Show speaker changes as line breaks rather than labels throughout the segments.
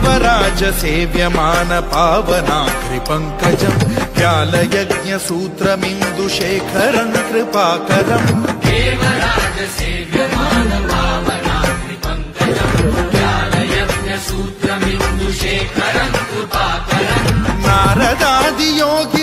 देवराज सेव्यमान पावनाग्रिपङ्कजं व्यालयज्ञसूत्रमिन्दुशेखरं कृपाकरम् देवराज सेव्यमान पावनाग्रिपङ्कजं नारदादियोगि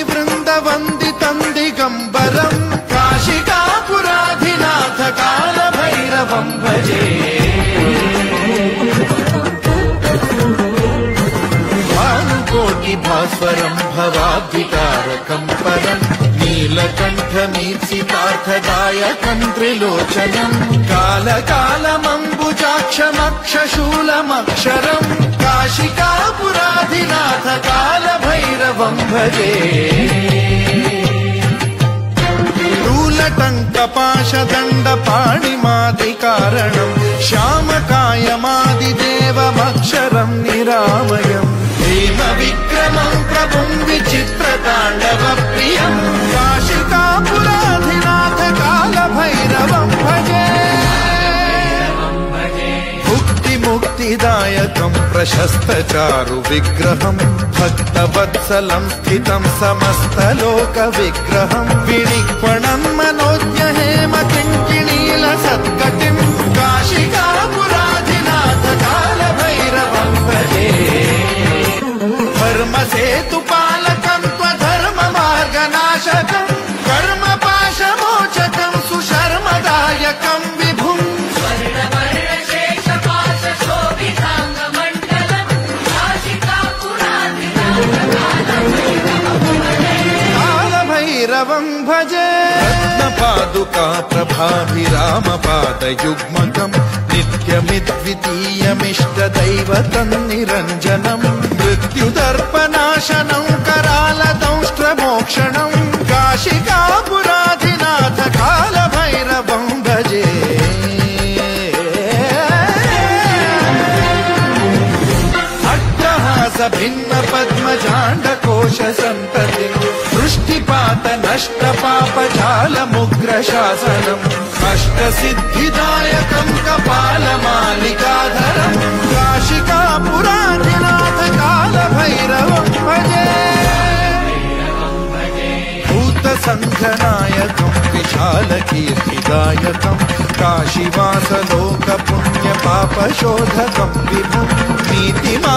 त्रिलोचनम् कालकालमम्बुजाक्षमक्षशूलमक्षरम् काशिकापुराधिनाथ कालभैरवम् भजे स्थूलटङ्कपाशदण्डपाणिमादिकारणम् श्यामकायमादिदेवमक्षरम् निरामयम् भीमविक्रमम् प्रभुम् विचित्रताण्डवप्रियम् दायकं प्रशस्तचारु विग्रहं भक्तवत्सलं स्थितं समस्तलोकविग्रहं विणिक्पणम् कालभैरवम् भजे। रत्नपादुका प्रभाभिरामपादयुग्मकम् नित्यमिद्वितीयमिष्टदैवतम् निरञ्जनम्। मृत्युदर्पनाशनम् करालदंष्ट्रमोक्षणम्। काशिकापुराधिनाथ कालभैरवम् भजे। अट्टहास भिन्न पद्मजाण्डकोश सन्तति नष्टपापशालमुग्रशासनम् अष्टसिद्धिदायकं कपालमालिकाधरम् काशिका पुराणिनाथकालभैरवम् भजे। भूतसङ्घनायकम् विशालकीर्तिदायकम् काशीवासलोकप विभुम्
नीतिमा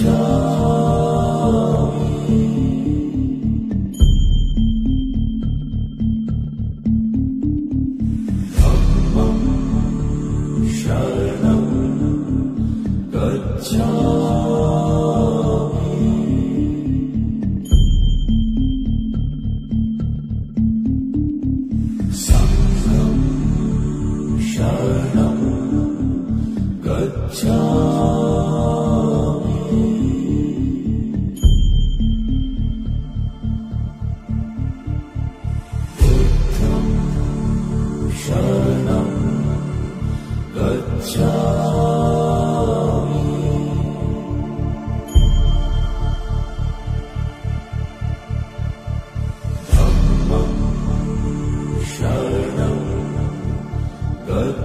joy.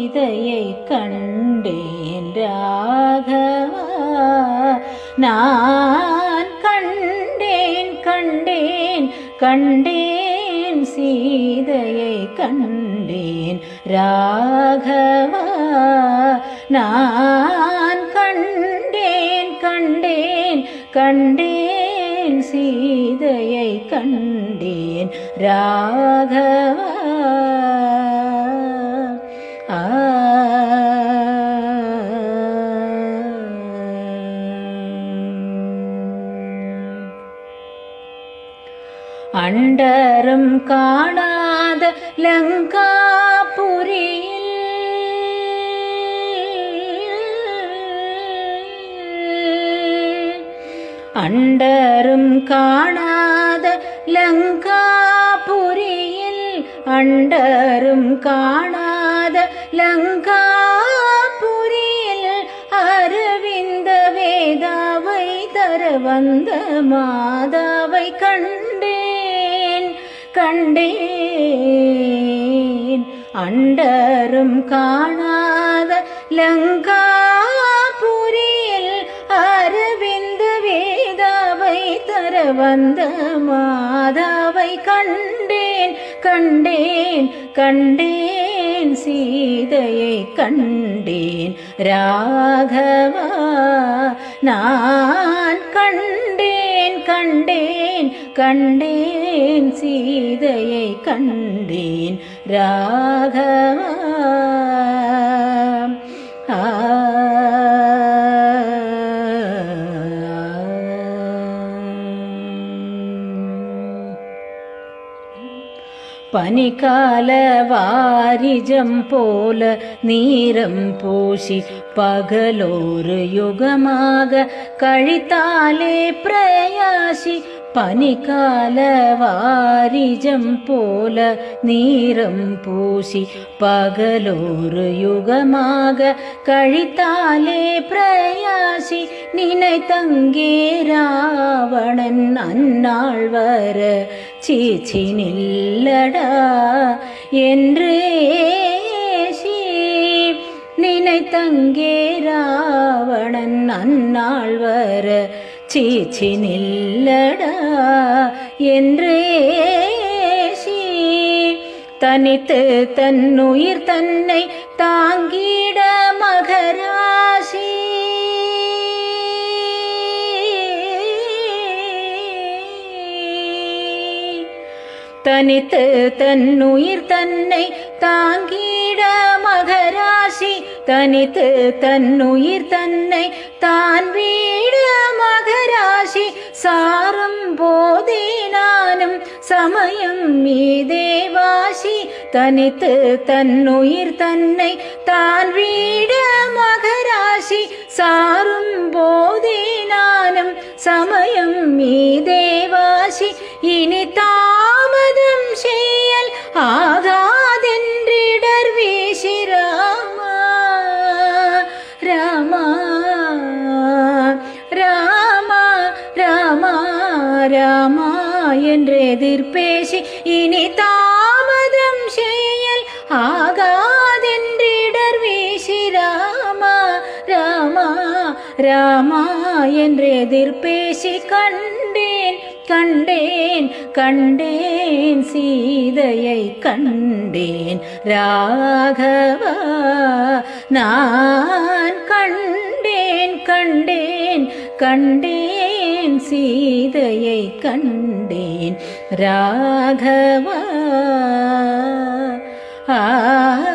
சீதையை கண்டேன் ராகவா. நான் கண்டேன் கண்டேன் கண்டேன் சீதையை கண்டேன் ராகவா. நான் கண்டேன் கண்டேன் கண்டேன் சீதையை கண்டேன் ராகவா. கண்டரும் காணாத லங்காபுரியில். அண்டரும் காணாத லங்காபுரியில். அண்டரும் காணாத லங்காபுரியில். அரவிந்த வேதாவை தர வந்த மாதாவை கண்டே கண்டேன். அண்டரும் காணாத லங்காபுரியில் அரவிந்த வேதாவை தர வந்த மாதாவை கண்டேன் கண்டேன் கண்டேன். சீதையை கண்டேன். ராகவா நான் கண்டேன் கண்டேன் கண்டேன் சீதையை கண்டேன். ராகவா ஆ. பனிகால வாரிஜம் போல நீரம் பூசி பகலோரு யுகமாக கழித்தாலே பிரயாசி பனிகால வாரிஜம் போல நீரம் பூசி பகலோரு யுகமாக கழித்தாலே பிரயாசி நினைத்தங்கே ராவணன் அந்நாள் வர சீச்சி நில்லடா என்று நினைத்தங்கே ராவணன் அந்நாள் வர சீச்சி நில்லடா என்று தனித்து தன்னுயிர் தன்னை தாங்கி தனித்து தன்னுயிர் தன்னை தாங்கிட மகராசி தனித்து தன்னுயிர் தன்னை தான் வீட மகராசி சாரம் போதே நானும் சமயம் மீதேவாசி தனித்து தன்னுயிர் தன்னை தான் வீட மகராசி. சாரும் போதே நானும் சமயம் மீதேவாசி இனி தாமதம் செயல் ஆகா என்று எதிர்பேசி இனி தாமதம் செயல் ஆகாதென்றிடர் வீசி ராமா ராமா ராமா என்று எதிர்பேசி கண்டேன். കണ്ടേൻ കണ്ടേൻ സീതയെ കണ്ടേൻ. രാഘവ നാൻ കണ്ടേൻ കണ്ടേൻ കണ്ടേൻ സീതയെ കണ്ടേൻ. രാഘവ ആ